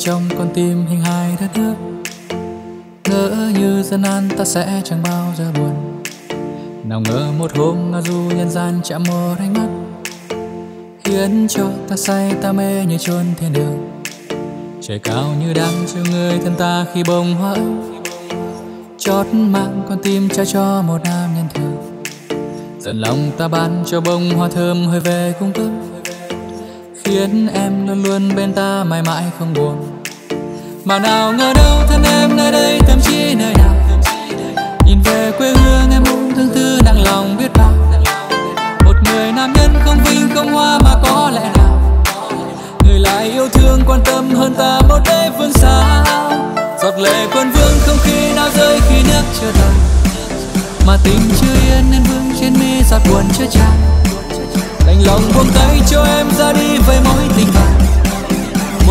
trong con tim hình hài đất nước. Ngỡ như dân an ta sẽ chẳng bao giờ buồn. Nào ngờ một hôm ngao du nhân gian chạm một ánh mắt khiến cho ta say ta mê như chôn thiên đường. Trời cao như đang chiều người thân ta khi bông hoa chót mang con tim trao cho một nam nhân thường. Dần lòng ta ban cho bông hoa thơm hơi về cung cấp. Khiến em luôn luôn bên ta mãi mãi không buồn mà nào ngờ đâu thân em nơi đây, thậm chí nơi nào. Nhìn về quê hương em cũng thương tư nặng lòng biết bao. Một người nam nhân không vinh, không hoa mà có lẽ nào. Người lại yêu thương quan tâm hơn ta một đế phương xa giọt lệ quân vương không khi nào rơi, khi nước chưa tàn mà tình chưa yên nên vương trên mi giọt buồn chưa tràn. Đành lòng buông tay cho em ra đi với mối tình bạn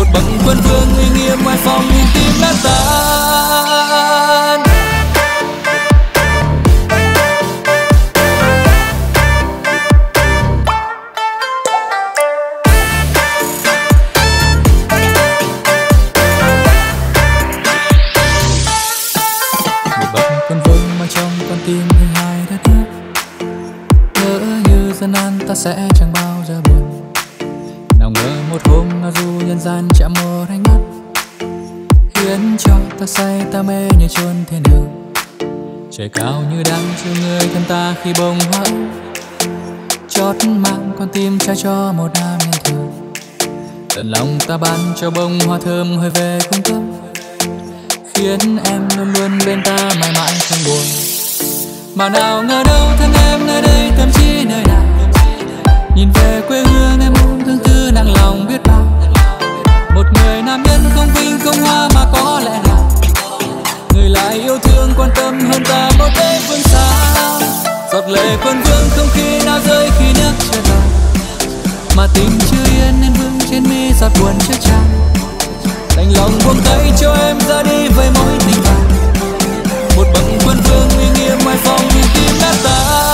một bậc quân vương uy nghiêm ngoài phòng nhìn tim đã tan trao cho một nam nhân thường tận lòng ta ban cho bông hoa thơm hơi về cung cấp, khiến em luôn luôn bên ta mãi mãi không buồn. Mà nào ngờ đâu thân em nơi đây thậm chí nơi nào. Nhìn về quê hương em muốn thương tư nặng lòng biết bao. Một người nam nhân không vinh, không hoa mà có lẽ nào người lại yêu thương quan tâm hơn ta một đêm phương xa. Giọt lệ quân vương không khi nào rơi, khi nước chưa đầy mà tình chưa yên nên vương trên mi giọt buồn chưa tràn. Đành lòng buông tay cho em ra đi với mối tình bạn một bậc quân vương uy nghiêm ngoài phong nhìn tim đã tan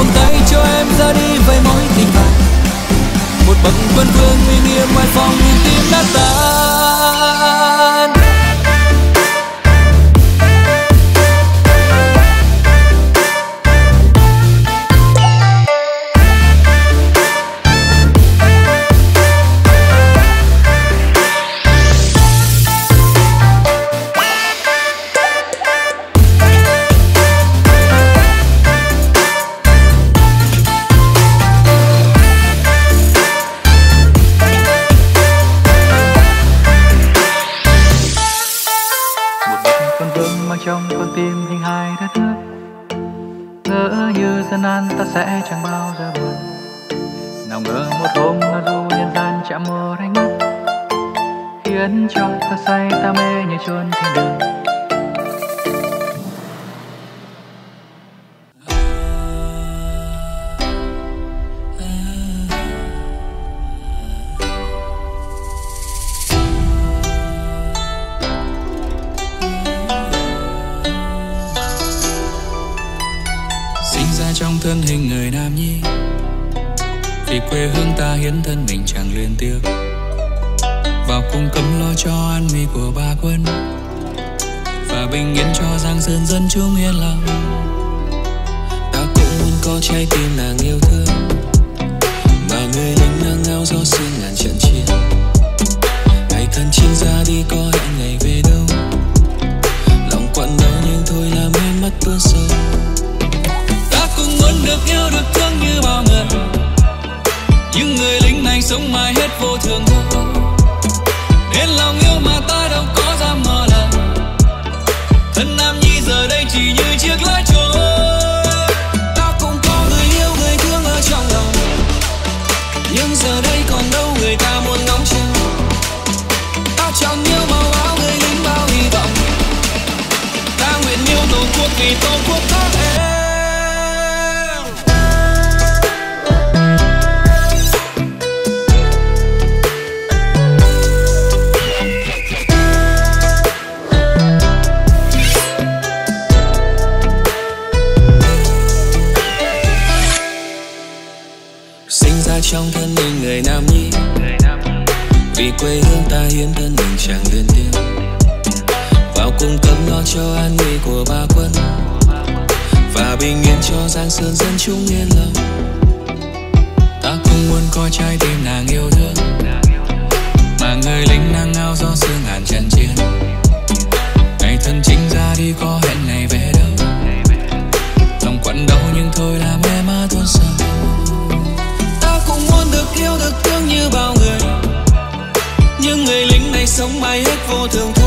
buông tay cho em ra đi với mối tình bạn. Một bậc quân vương uy nghiêm ngoài phòng nhìn tim đã tan. trong thân mình người nam nhi. Vì quê hương ta hiến thân mình chẳng liên tiếng vào cung cấm lo cho an nguy của ba quân. Và bình yên cho giang sơn dân chúng yên lòng. Ta cũng muốn coi trái tim nàng yêu thương. Mà người lính đang ngao do sương sống bay hết vô thường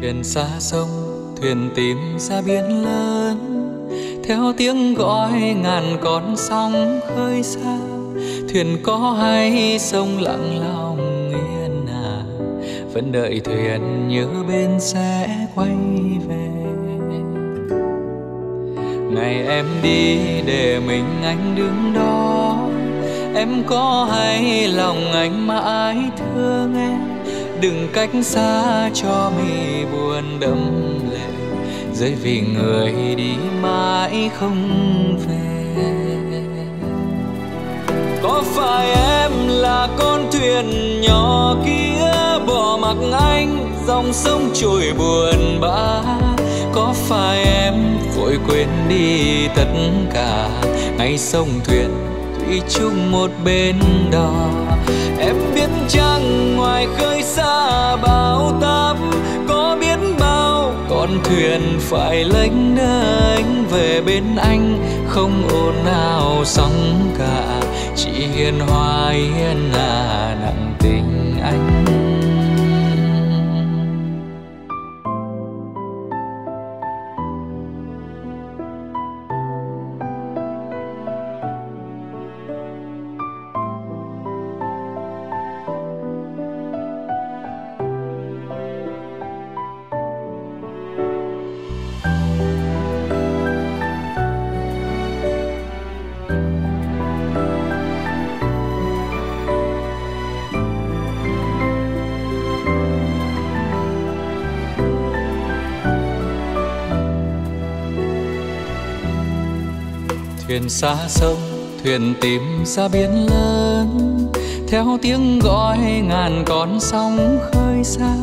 thuyền xa sông, thuyền tìm ra biển lớn. Theo tiếng gọi ngàn con sóng khơi xa, thuyền có hay sông lặng lòng yên à vẫn đợi thuyền nhớ bên sẽ quay về. Ngày em đi để mình anh đứng đó. Em có hay lòng anh mãi thương em? Đừng cách xa cho mi buồn đẫm lệ. Rơi vì người đi mãi không về. Có phải em là con thuyền nhỏ kia bỏ mặc anh, dòng sông trôi buồn bã? Có phải em vội quên đi tất cả, ngày sông thuyền thủy chung một bên đò? Trăng ngoài khơi xa bao táp, có biết bao con thuyền phải lênh đênh về bên anh, không ồn ào sóng cả, chỉ hiền hòa hiền là nặng tình anh. Thuyền xa sông, thuyền tìm ra biển lớn. Theo tiếng gọi, ngàn con sóng khơi xa.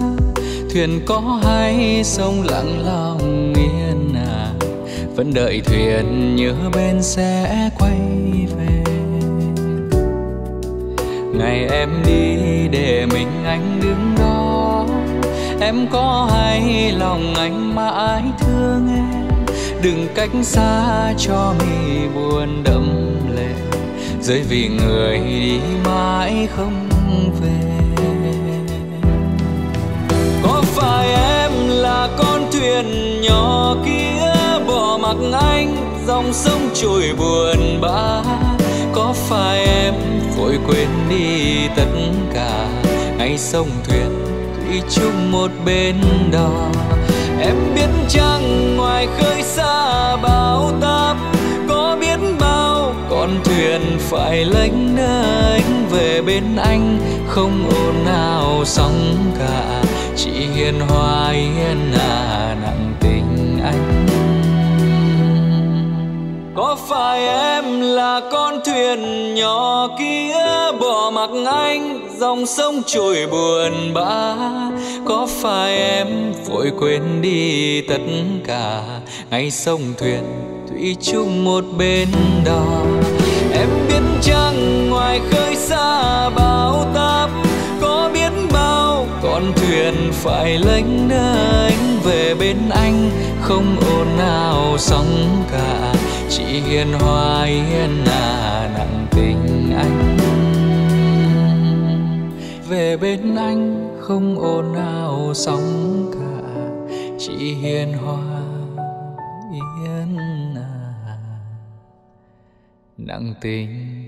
Thuyền có hay sông lặng lòng yên à vẫn đợi thuyền nhớ bên sẽ quay về. Ngày em đi để mình anh đứng đó. Em có hay lòng anh mãi thương em? Đừng cách xa cho mi buồn đẫm lệ. Rơi vì người đi mãi không về. Có phải em là con thuyền nhỏ kia bỏ mặc anh, dòng sông trôi buồn bã? Có phải em vội quên đi tất cả, ngày sông thuyền thủy chung một bên đò? Em biết chăng ngoài khơi xa bao táp, có biết bao con thuyền phải lênh đênh về bên anh, không ồn nào sóng cả. Chỉ hiền hòa hiền à nặng tình anh. Có phải em là con thuyền nhỏ kia bỏ mặc anh dòng sông trôi buồn bã. Có phải em vội quên đi tất cả? Ngày sông thuyền thủy chung một bên đò. Em biết chăng ngoài khơi xa bao táp, có biết bao con thuyền phải lênh đênh về bên anh. Không ồn nào sóng cả, chỉ hiền hòa hiền à nặng tình anh về bên anh không ồn ào sóng cả, chỉ hiền hòa yên à. Nặng tình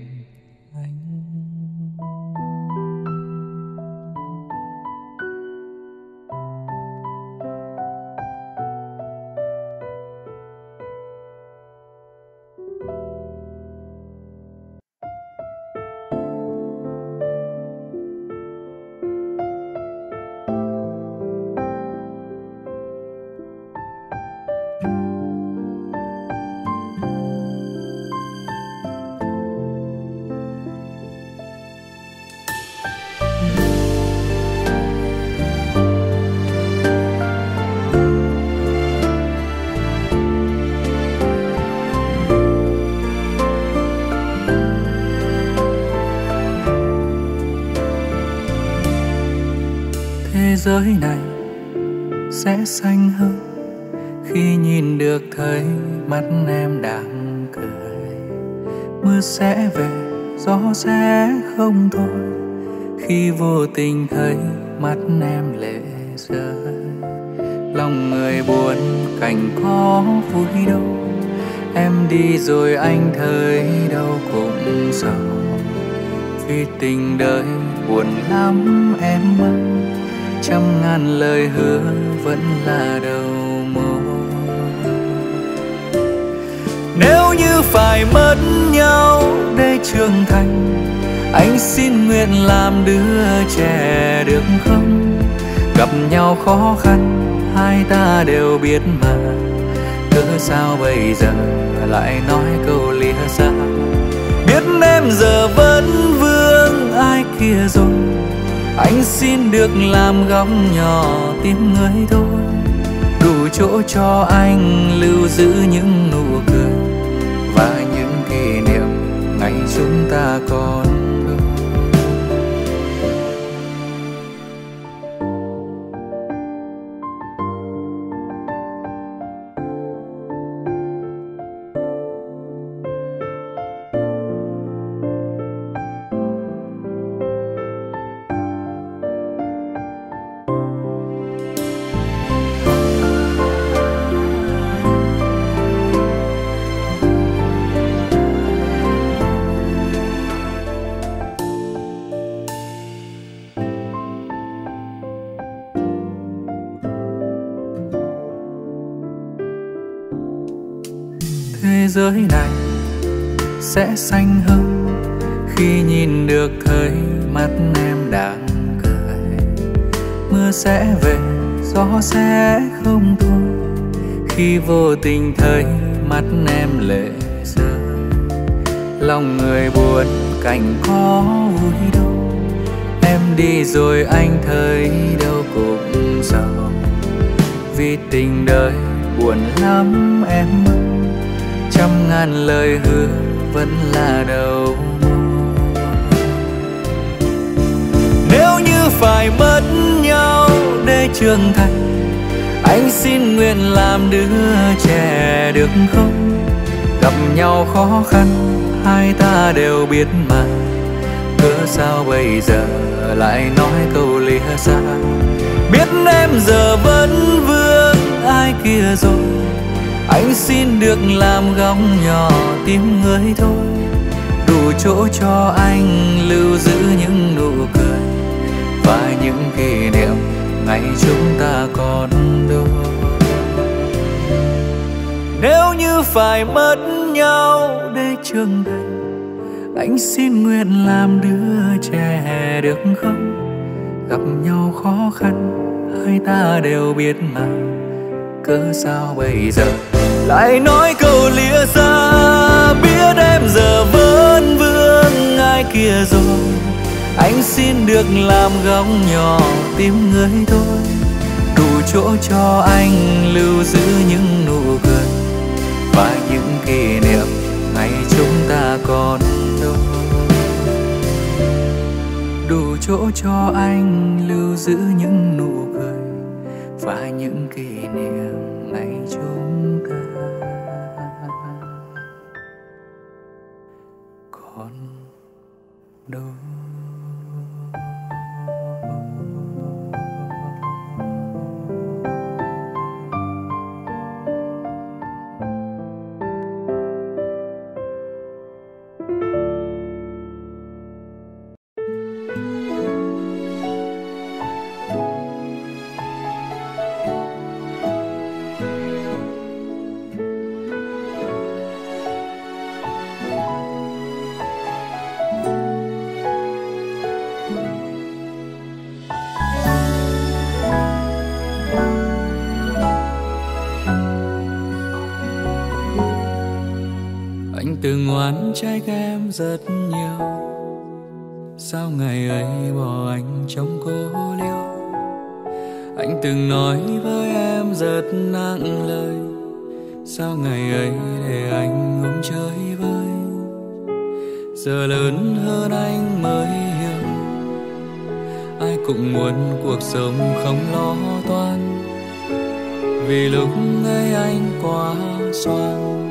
giới này sẽ xanh hơn khi nhìn được thấy mắt em đang cười. Mưa sẽ về, gió sẽ không thôi khi vô tình thấy mắt em lệ rơi. Lòng người buồn cảnh có vui đâu, em đi rồi anh thấy đâu cũng sầu vì tình đời buồn lắm em ơi trăm ngàn lời hứa vẫn là đầu môi nếu như phải mất nhau để trưởng thành, anh xin nguyện làm đứa trẻ được không? Gặp nhau khó khăn, hai ta đều biết mà. Cớ sao bây giờ lại nói câu lìa xa? Biết em giờ vẫn vương ai kia rồi anh xin được làm góc nhỏ tim người thôi. Đủ chỗ cho anh lưu giữ những nụ cười và những kỷ niệm ngày chúng ta còn tình thấy mắt em lệ rơi. Lòng người buồn cảnh có vui đâu. Em đi rồi anh thấy đâu cũng giàu, vì tình đời buồn lắm em ơi trăm ngàn lời hứa vẫn là đầu nếu như phải mất nhau để trưởng thành anh xin nguyện làm đứa trẻ được không? Gặp nhau khó khăn, hai ta đều biết mà. Cớ sao bây giờ lại nói câu lìa xa? Biết em giờ vẫn vương, ai kia rồi? Anh xin được làm góc nhỏ tim người thôi. Đủ chỗ cho anh lưu giữ những nụ cười và những kỷ niệm ngày chúng ta còn đôi. Nếu như phải mất nhau để trường thành, anh xin nguyện làm đứa trẻ được không? Gặp nhau khó khăn, hai ta đều biết mà. Cớ sao bây giờ? Lại nói câu lìa xa, biết em giờ vẫn vương ai kia rồi anh xin được làm góc nhỏ tim người thôi. Đủ chỗ cho anh lưu giữ những nụ cười và những kỷ niệm ngày chúng ta còn đôi đủ chỗ cho anh lưu giữ những nụ cười và những kỷ niệm ngày chúng từng trách em rất nhiều. Sao ngày ấy bỏ anh trong cô liêu? Anh từng nói với em rất nặng lời. Sao ngày ấy để anh ôm chơi vơi? Giờ lớn hơn anh mới hiểu. Ai cũng muốn cuộc sống không lo toan. Vì lúc ấy anh quá xoan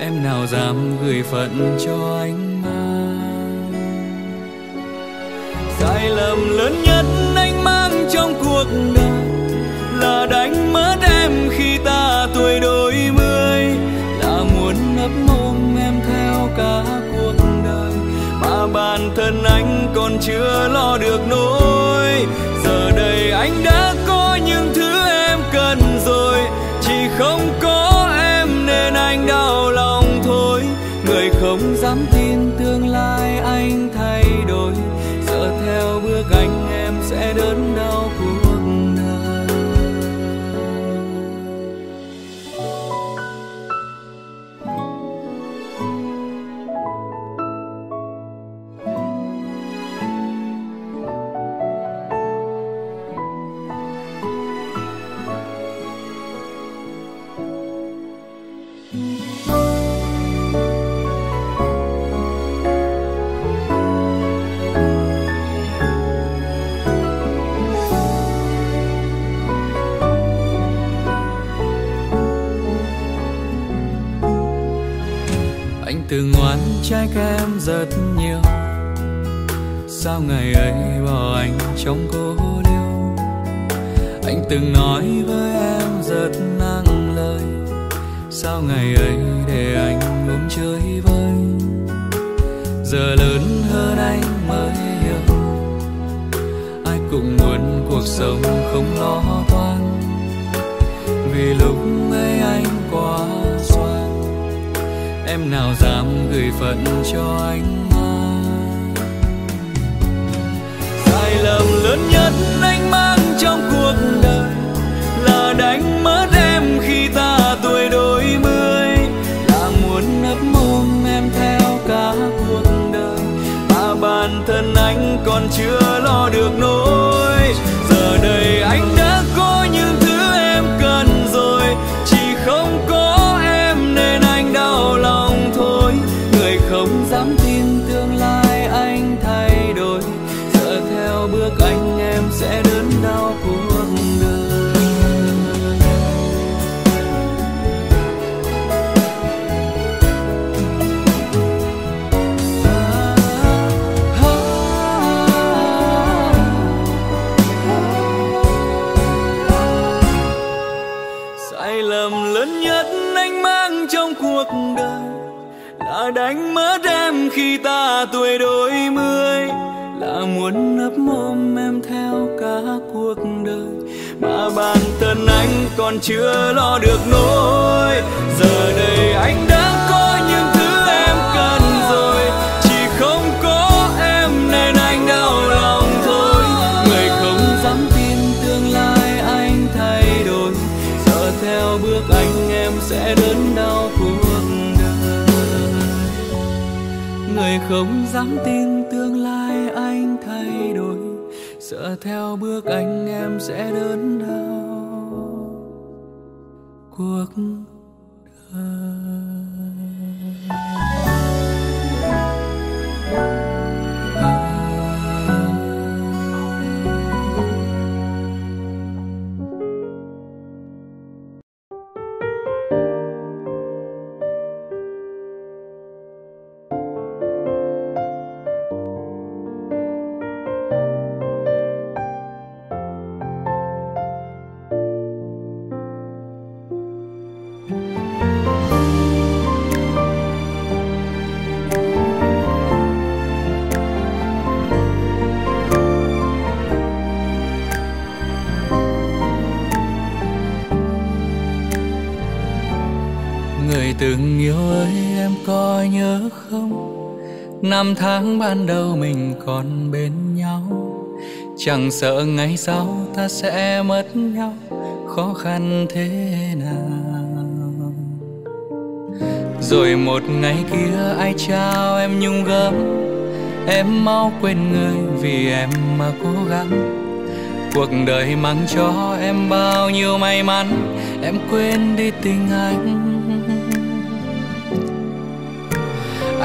em nào dám gửi phận cho anh mang? Sai lầm lớn nhất anh mang trong cuộc đời là đánh mất em khi ta tuổi đôi mươi. Là muốn nấp mồm em theo cả cuộc đời, mà bản thân anh còn chưa lo được nỗi theo lớn nhất còn chưa lo được nỗi. Giờ đây anh đã có những thứ em cần rồi. Chỉ không có em nên anh đau lòng thôi. Người không dám tin tương lai anh thay đổi. Giờ theo bước anh em sẽ đớn đau cuộc đời. Người không dám tin tương lai anh thay đổi. Sợ theo bước anh em sẽ đớn đau cuộc từng yêu ơi, em có nhớ không? Năm tháng ban đầu mình còn bên nhau. Chẳng sợ ngày sau ta sẽ mất nhau. Khó khăn thế nào? Rồi một ngày kia ai trao em nhung gấm? Em mau quên người vì em mà cố gắng. Cuộc đời mang cho em bao nhiêu may mắn? Em quên đi tình anh.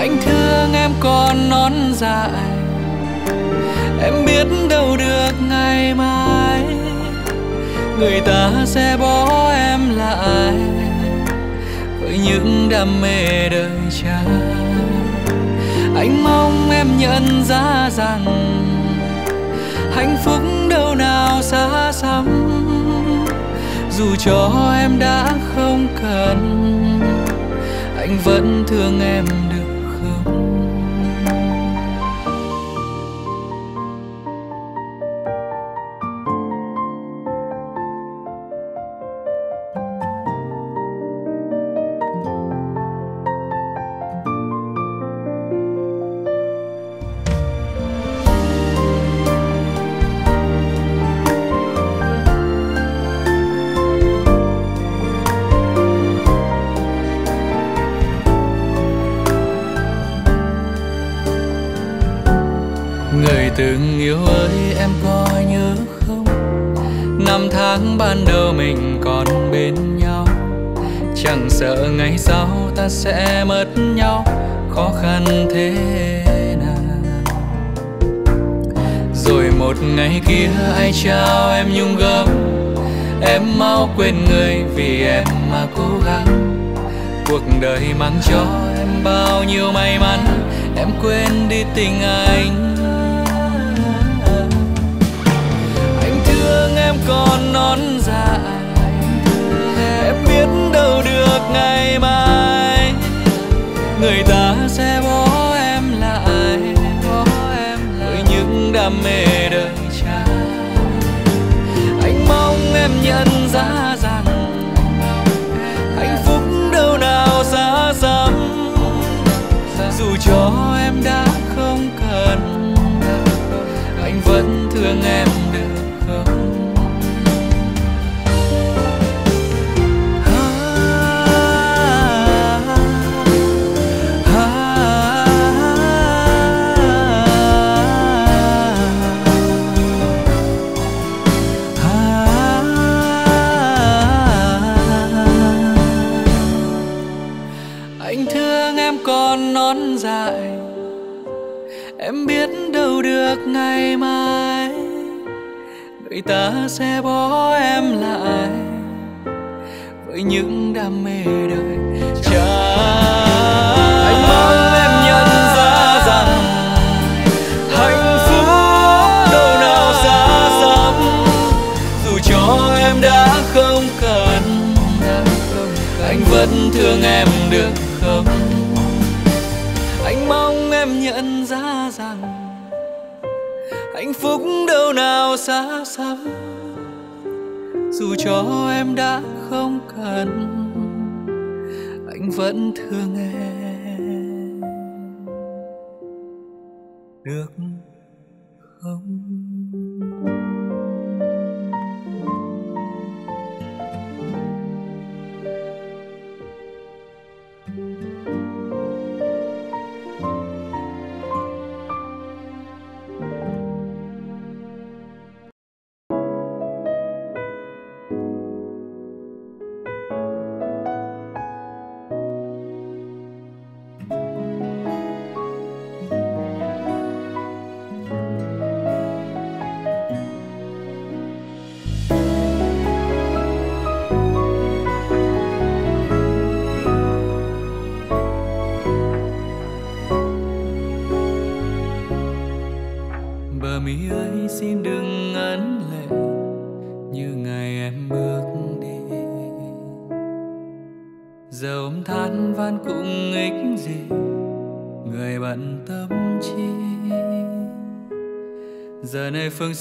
Anh thương em còn non dại em biết đâu được ngày mai người ta sẽ bỏ em lại với những đam mê đời trai. Anh mong em nhận ra rằng hạnh phúc đâu nào xa xăm. Dù cho em đã không cần, anh vẫn thương em ta sẽ mất nhau, khó khăn thế nào? Rồi một ngày kia ai trao em nhung gấm? Em mau quên người vì em mà cố gắng. Cuộc đời mang cho em bao nhiêu may mắn, em quên đi tình anh. Anh thương em còn non dại em biết đâu được ngày mai người ta sẽ bỏ em lại. Với những đam mê đời trai, anh mong em nhận ra rằng hạnh phúc đâu nào xa xăm. Dù cho em đã không cần, anh vẫn thương em. Ngày mai. Người ta sẽ bỏ em lại với những đam mê đời trai anh mong em nhận ra rằng hạnh phúc đâu nào xa xăm. Dù cho em đã không cần, anh vẫn thương em được không? Anh mong em nhận hạnh phúc đâu nào xa xăm. Dù cho em đã không cần, anh vẫn thương em. Được không?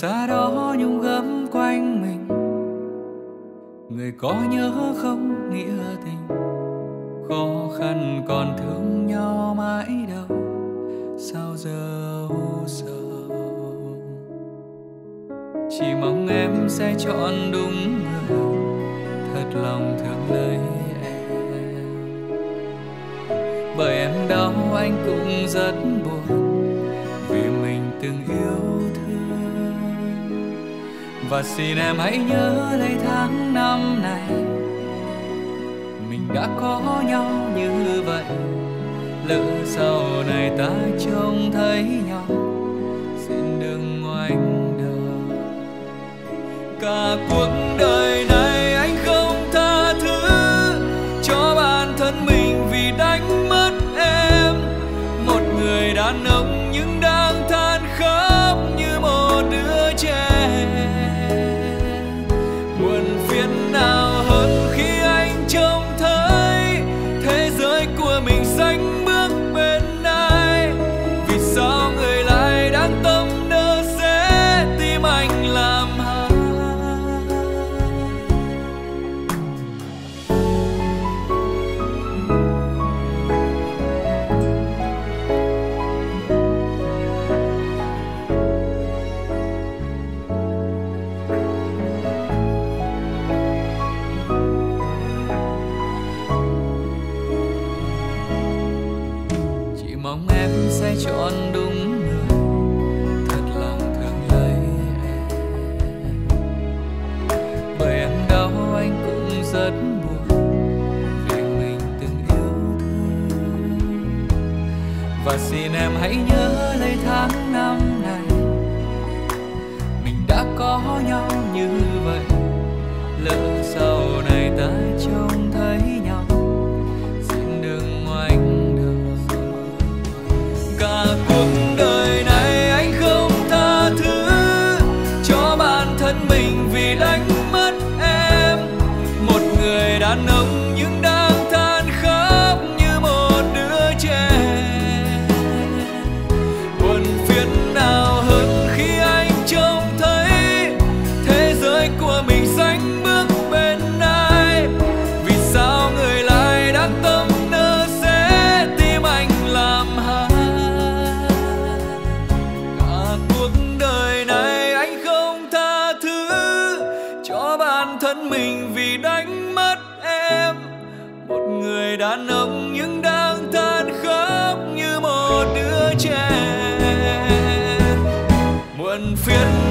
xa đó nhung gấm quanh mình. Người có nhớ không nghĩa tình? Khó khăn còn thương nhau mãi đâu. Sao giờ sầu? Chỉ mong em sẽ chọn đúng người. Thật lòng thương lấy em. Bởi em đau anh cũng rất buồn. Vì mình từng yêu và xin em hãy nhớ lấy tháng năm này. Mình đã có nhau như vậy. Lỡ sau này ta trông thấy nhau, xin đừng ngoảnh đầu cả cuộc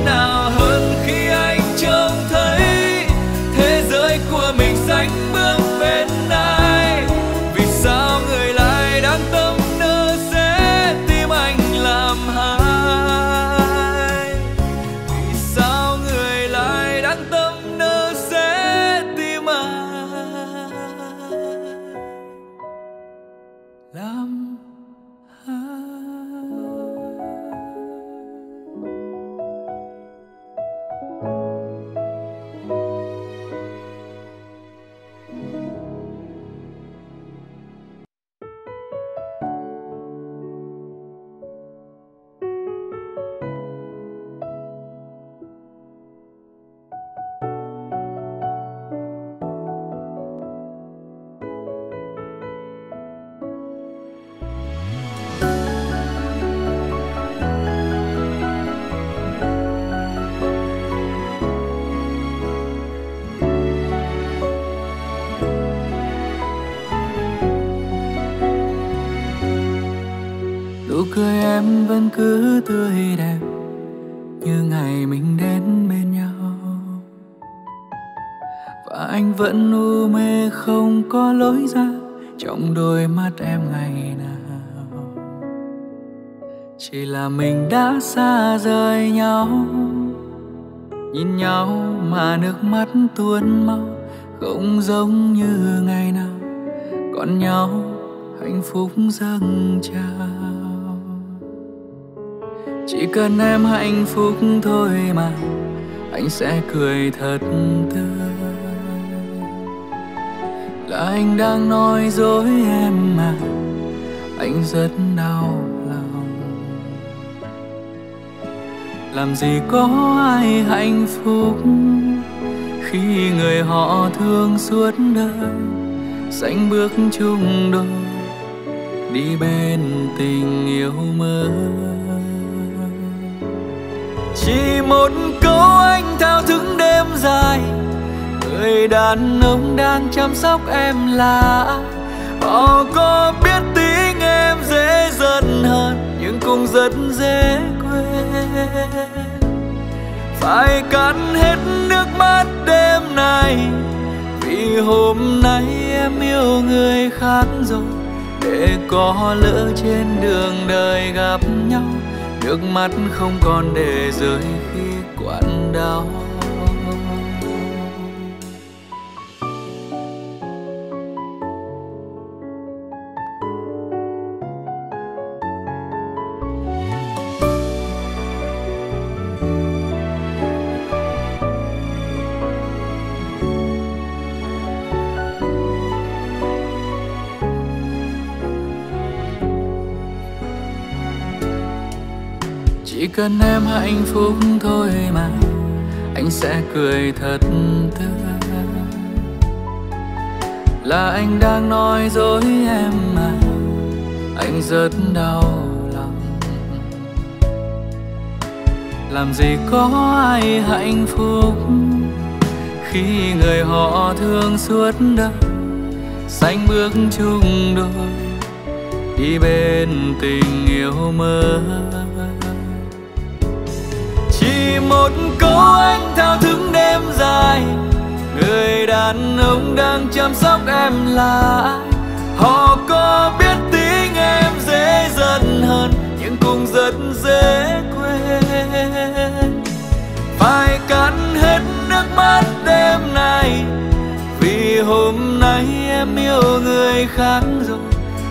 nào hơn khi anh trông thấy là mình đã xa rời nhau. Nhìn nhau mà nước mắt tuôn mau, không giống như ngày nào. Còn nhau, hạnh phúc dâng trao chỉ cần em hạnh phúc thôi mà, anh sẽ cười thật tươi. Là anh đang nói dối em mà, anh rất đau làm gì có ai hạnh phúc khi người họ thương suốt đời, sánh bước chung đôi, đi bên tình yêu mơ chỉ một câu anh thao thức đêm dài, người đàn ông đang chăm sóc em là họ có biết tiếng em dễ giận hơn nhưng cũng rất dễ quên phải cắn hết nước mắt đêm nay. Vì hôm nay em yêu người khác rồi, để có lỡ trên đường đời gặp nhau. Nước mắt không còn để rơi khi quặn đau. Cần em hạnh phúc thôi mà. Anh sẽ cười thật tươi. Là anh đang nói dối em mà. Anh rất đau lòng. Làm gì có ai hạnh phúc khi người họ thương suốt đời. Xanh bước chung đôi, đi bên tình yêu mới một câu anh thao thức đêm dài. Người đàn ông đang chăm sóc em là ai? Họ có biết tiếng em dễ giận hơn, nhưng cũng rất dễ quên. Phải cắn hết nước mắt đêm nay vì hôm nay em yêu người khác rồi.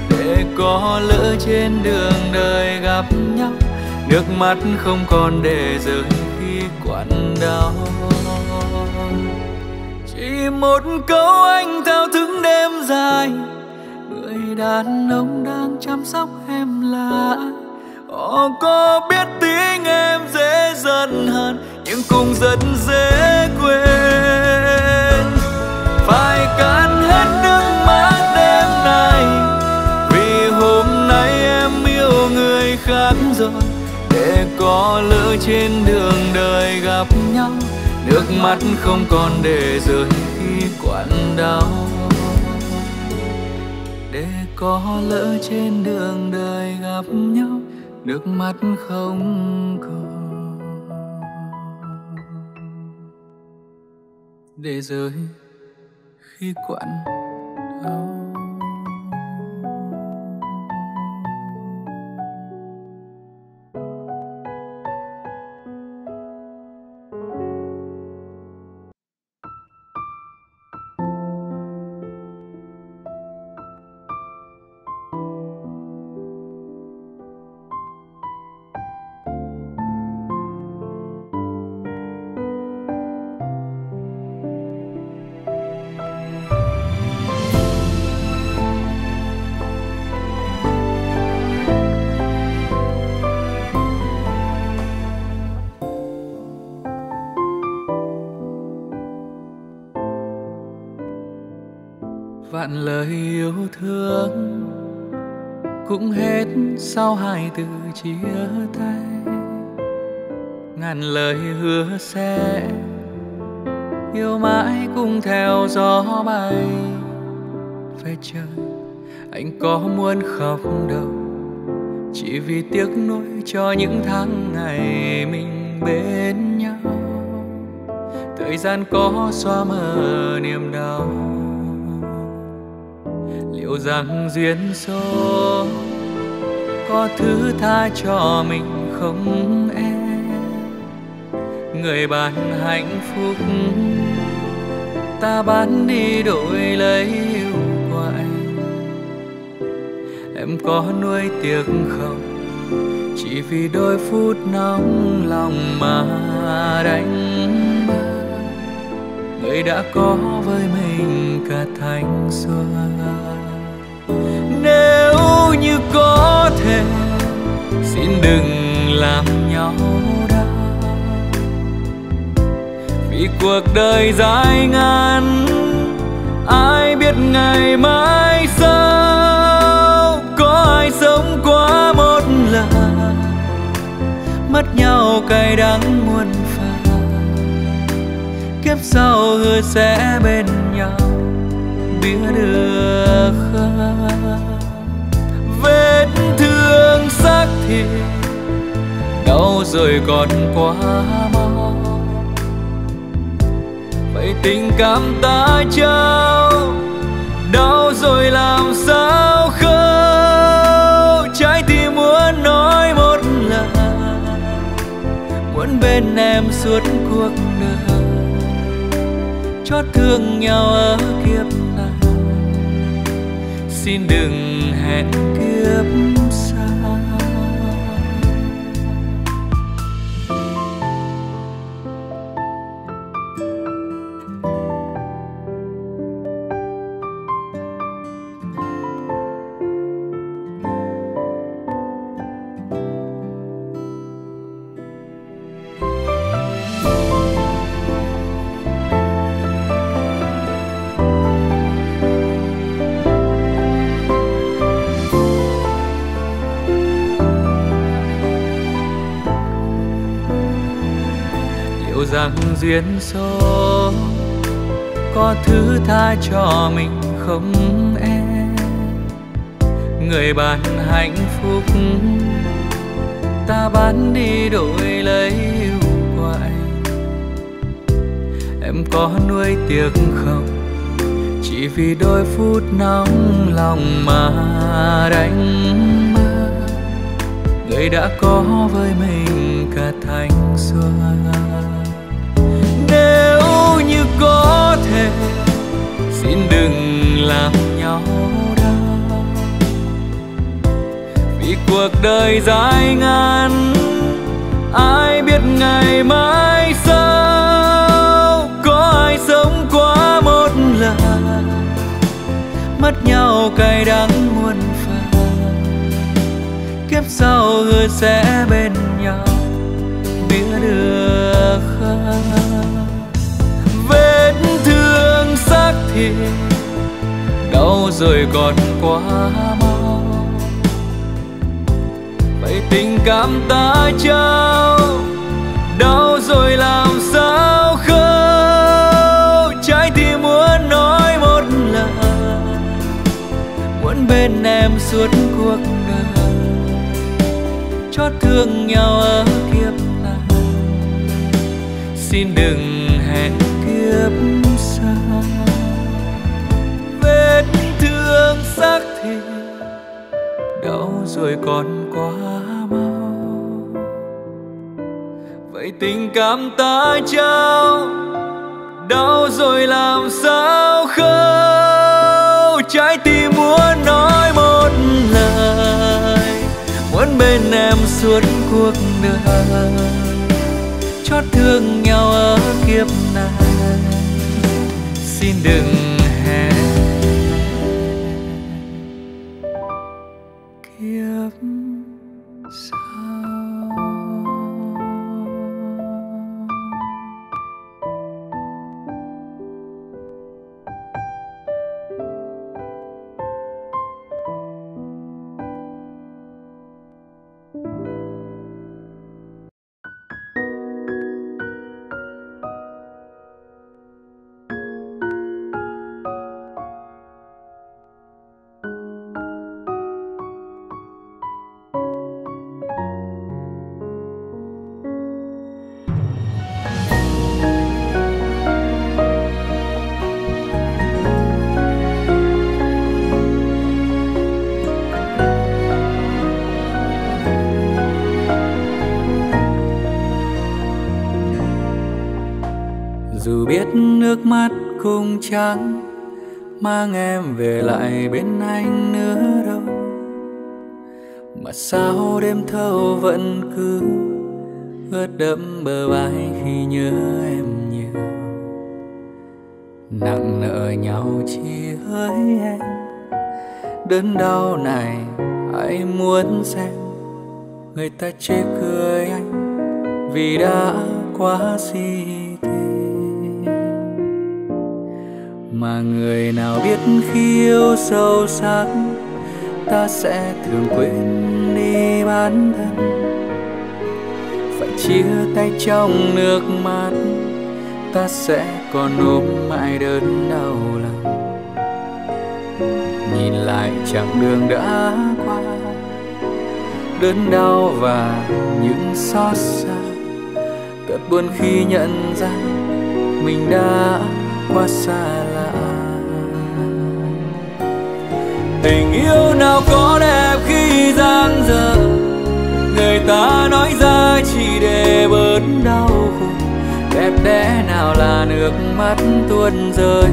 Để có lỡ trên đường đời gặp nhau, nước mắt không còn để rơi khi đau. Chỉ một câu anh thao thức đêm dài, người đàn ông đang chăm sóc em là họ có biết tiếng em dễ giận hơn nhưng cũng rất dễ quên. Phải cắn có lỡ trên đường đời gặp nhau, nước mắt không còn để rơi khi quặn đau. Để có lỡ trên đường đời gặp nhau, nước mắt không còn để rơi khi quặn đau. Ngàn lời yêu thương. Cũng hết sau hai từ chia tay. Ngàn lời hứa sẽ yêu mãi cùng theo gió bay. Về trời anh có muốn khóc đâu. Chỉ vì tiếc nuối cho những tháng ngày mình bên nhau. Thời gian có xóa mờ niềm đau liệu rằng duyên số có thứ tha cho mình không em? Người bạn hạnh phúc ta bán đi đổi lấy yêu của anh em có nuôi tiếc không? Chỉ vì đôi phút nóng lòng mà đánh mất người đã có với mình cả thanh xuân nếu như có thể xin đừng làm nhau đau. Vì cuộc đời dài ngàn, ai biết ngày mai sau? Có ai sống qua một lần? Mất nhau cay đắng muôn phần. Kiếp sau hứa sẽ bên nhau biết được không? Thương xác thịt, đau rồi còn quá mau. Vậy tình cảm ta trao, đau rồi làm sao khâu trái tim muốn nói một lần muốn bên em suốt cuộc đời. Chót thương nhau ở kiếp này, xin đừng hẹn kia sau duyên số. Có thứ tha cho mình không em? Người bạn hạnh phúc, ta bán đi đổi lấy yêu của em có nuôi tiếc không? Chỉ vì đôi phút nóng lòng mà đánh mất. Người đã có với mình cả thanh xuân như có thể. Xin đừng làm nhau đau. Vì cuộc đời dài ngàn, ai biết ngày mai sau? Có ai sống qua một lần? Mất nhau cay đắng muôn phần. Kiếp sau hứa sẽ bên nhau biết được đau rồi còn quá mau. Vậy tình cảm ta trao đau rồi làm sao khâu? Trái tim muốn nói một lần, muốn bên em suốt cuộc đời. Chót thương nhau ở kiếp này. Xin đừng rồi còn quá mau. Vậy tình cảm ta trao, đau rồi làm sao khâu? Trái tim muốn nói một lời, muốn bên em suốt cuộc đời. Chót thương nhau ở kiếp này, xin đừng chẳng mang em về lại bên anh nữa đâu. Mà sao đêm thâu vẫn cứ ướt đẫm bờ vai khi nhớ em nhiều. Nặng nợ nhau chỉ hỡi em, đớn đau này ai muốn xem? Người ta chê cười anh vì đã quá xin mà người nào biết khi yêu sâu sắc, ta sẽ thường quên đi bản thân. Phải chia tay trong nước mắt, ta sẽ còn ôm mãi đớn đau lòng. Nhìn lại chặng đường đã qua, đớn đau và những xót xa. Thật buồn khi nhận ra mình đã quá xa tình yêu nào có đẹp khi giang dở? Người ta nói ra chỉ để bớt đau khổ. Đẹp đẽ nào là nước mắt tuôn rơi?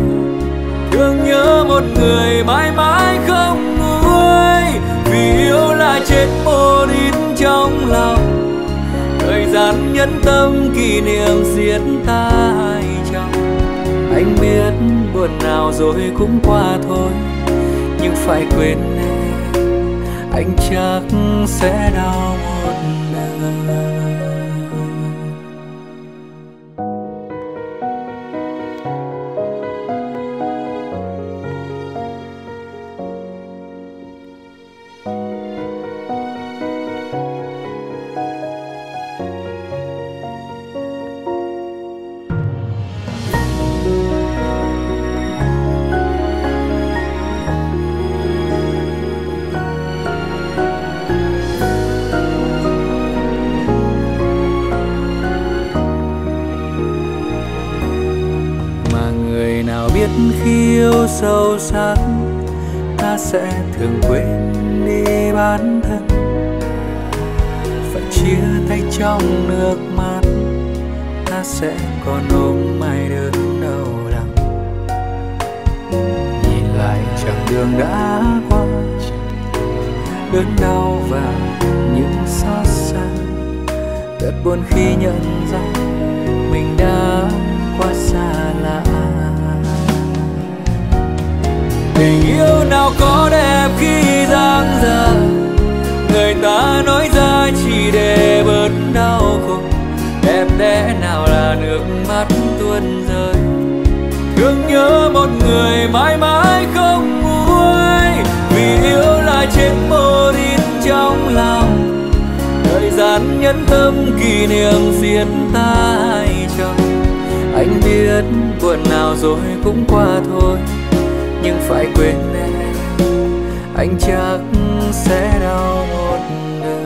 Thương nhớ một người mãi mãi không nguôi, vì yêu là chết một đít trong lòng. Thời gian nhẫn tâm kỷ niệm giết ta hai chồng anh biết buồn nào rồi cũng qua thôi nhưng phải quên em. Anh chắc sẽ đau một đời chết một ít trong lòng. Thời gian nhẫn tâm kỷ niệm giết ta hai chồng. Anh biết buồn nào rồi cũng qua thôi, nhưng phải quên em. Anh chắc sẽ đau một đời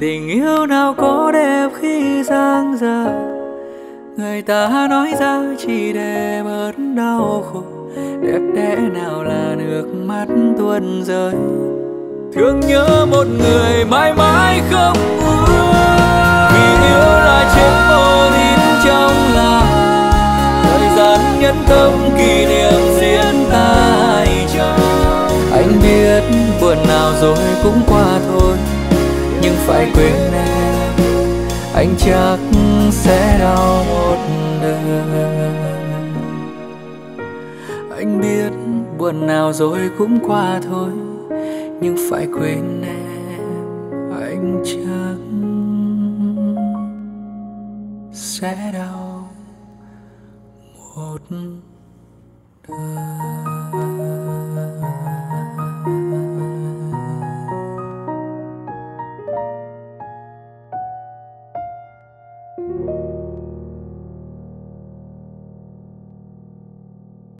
tình yêu nào có đẹp khi giang dở? Người ta nói ra chỉ để bớt đau khổ đẹp đẽ nào là nước mắt tuôn rơi. Thương nhớ một người mãi mãi không nguôi vì yêu là chết vô in trong lòng. Gian nhẫn tâm kỷ niệm diễn hai chồng anh biết buồn nào rồi cũng qua thôi. Nhưng phải quên em, anh chắc sẽ đau một đời biết buồn nào rồi cũng qua thôi, nhưng phải quên em, anh chắc sẽ đau một đời.